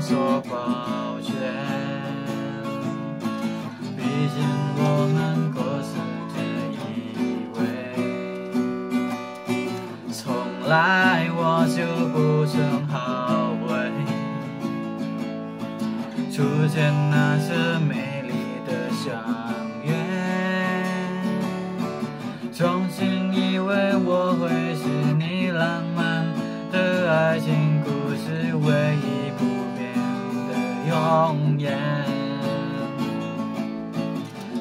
说抱歉，毕竟我们各自的以为，从来我就不曾后悔，初见那些美丽的相约，重新以为我会是你浪漫的爱情故事唯一。容颜。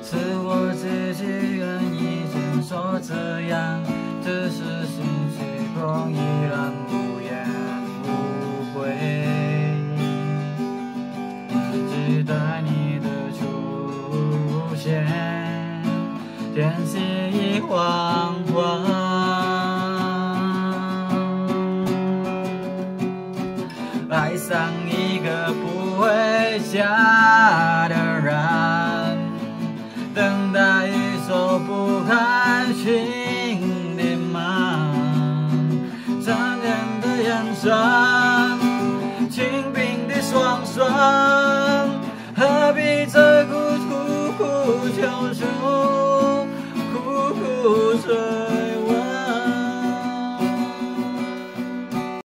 是我自己愿意接受这样的事情，虚空依然无怨无悔，期待你的出现，天色已黄昏，上一个不回家的人，等待一首不开心的门，残忍的眼神，清冰的双唇，何必再苦苦苦求生，苦苦生。